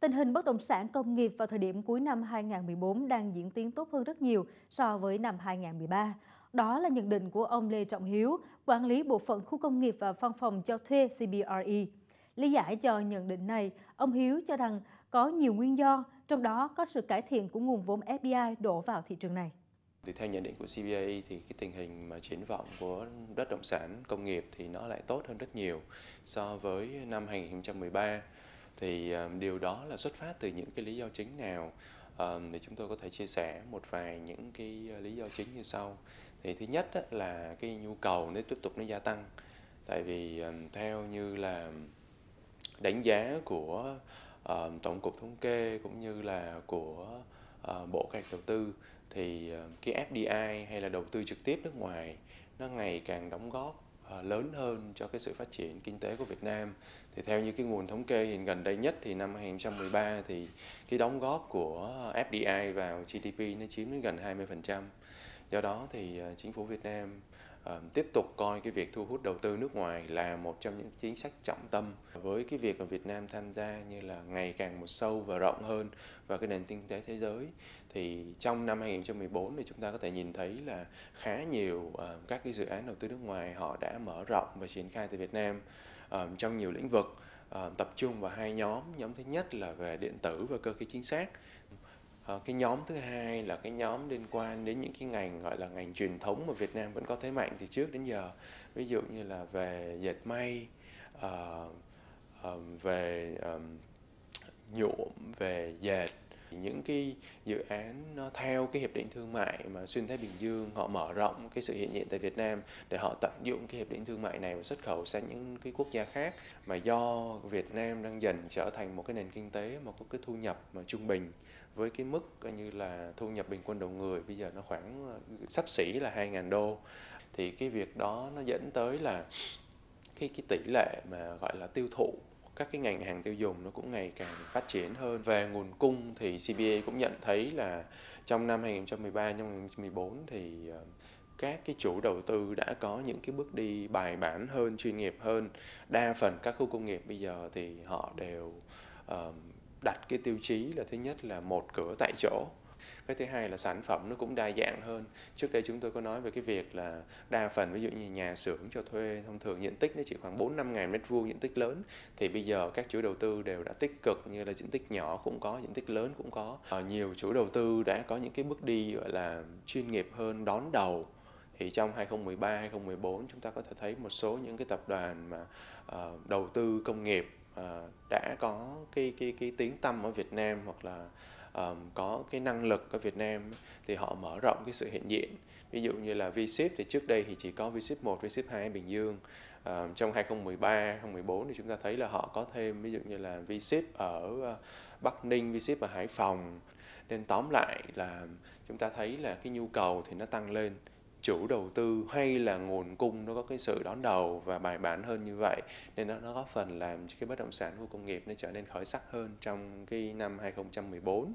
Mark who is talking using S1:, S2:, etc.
S1: Tình hình bất động sản công nghiệp vào thời điểm cuối năm 2014 đang diễn tiến tốt hơn rất nhiều so với năm 2013. Đó là nhận định của ông Lê Trọng Hiếu, quản lý bộ phận khu công nghiệp và văn phòng cho thuê CBRE. Lý giải cho nhận định này, ông Hiếu cho rằng có nhiều nguyên do, trong đó có sự cải thiện của nguồn vốn FDI đổ vào thị trường này.
S2: Thì theo nhận định của CBA thì cái tình hình mà triển vọng của đất động sản công nghiệp thì nó lại tốt hơn rất nhiều so với năm 2013 thì ờ, điều đó là xuất phát từ những cái lý do chính nào? Ờ, thì chúng tôi có thể chia sẻ một vài những cái ờ, lý do chính như sau. Thì thứ nhất là cái nhu cầu nó tiếp tục nó gia tăng. Tại vì theo như là đánh giá của tổng cục thống kê cũng như là của bộ kế hoạch đầu tư, thì cái FDI hay là đầu tư trực tiếp nước ngoài nó ngày càng đóng góp Ờ, lớn hơn cho cái sự phát triển kinh tế của Việt Nam. Thì theo như cái nguồn thống kê hiện gần đây nhất thì năm 2013 thì cái đóng góp của FDI vào GDP nó chiếm đến gần 20%. Do đó thì ờ, chính phủ Việt Nam tiếp tục coi cái việc thu hút đầu tư nước ngoài là một trong những chính sách trọng tâm. Với cái việc mà Việt Nam tham gia như là ngày càng một sâu và rộng hơn vào cái nền kinh tế thế giới, thì trong năm 2014 thì chúng ta có thể nhìn thấy là khá nhiều các cái dự án đầu tư nước ngoài họ đã mở rộng và triển khai tại Việt Nam trong nhiều lĩnh vực tập trung vào hai nhóm. Nhóm thứ nhất là về điện tử và cơ khí chính xác. Ờ, cái nhóm thứ hai là cái nhóm liên quan đến những cái ngành, gọi là, ngành truyền thống mà Việt Nam vẫn có thế mạnh từ trước đến giờ. Ví dụ như là về dệt may ờ, về nhuộm, về dệt những cái dự án nó theo cái hiệp định thương mại mà xuyên thái bình dương, họ mở rộng cái sự hiện diện tại Việt Nam để họ tận dụng cái hiệp định thương mại này và xuất khẩu sang những cái quốc gia khác. Mà do Việt Nam đang dần trở thành một cái nền kinh tế mà có cái thu nhập mà trung bình, với cái mức coi như là thu nhập bình quân đầu người, bây giờ nó khoảng, sắp xỉ là 2.000 đô. Thì cái việc đó nó dẫn tới là cái cái tỷ lệ mà gọi là tiêu thụ các cái ngành hàng tiêu dùng nó cũng ngày càng phát triển hơn. Về nguồn cung thì CBA cũng nhận thấy là trong năm 2013 năm 2014 thì ờ, các cái chủ đầu tư đã có những cái bước đi bài bản hơn, chuyên nghiệp hơn. Đa phần các khu công nghiệp bây giờ thì họ đều đặt cái tiêu chí là thứ nhất là một cửa tại chỗ cái thứ hai là sản phẩm nó cũng đa dạng hơn. Trước đây chúng tôi có nói về cái việc là đa phần ví dụ như nhà xưởng cho thuê thông thường diện tích nó chỉ khoảng 4 năm ngàn mét vuông diện tích lớn. Thì bây giờ các chủ đầu tư đều đã tích cực như là diện tích nhỏ cũng có diện tích lớn cũng có. À, nhiều chủ đầu tư đã có những cái bước đi gọi là chuyên nghiệp hơn đón đầu. Thì trong 2013 2014 chúng ta có thể thấy một số những cái tập đoàn mà uh, đầu tư công nghiệp uh, đã có cái cái cái tiếng tăm ở Việt Nam hoặc là um, có cái năng lực ở Việt Nam thì họ mở rộng cái sự hiện diện. Ví dụ như là V-Ship thì trước đây thì chỉ có V-Ship 1, V-Ship 2 Bình Dương. Um, trong 2013, 2014 thì chúng ta thấy là họ có thêm ví dụ như là V-Ship ở ờ, Bắc Ninh, V-Ship ở Hải Phòng. Nên tóm lại là chúng ta thấy là cái nhu cầu thì nó tăng lên chủ đầu tư hay là nguồn cung nó có cái sự đón đầu và bài bản hơn như vậy nên nó, nó góp phần làm cho cái bất động sản khu công nghiệp nó trở nên khởi sắc hơn trong cái năm 2014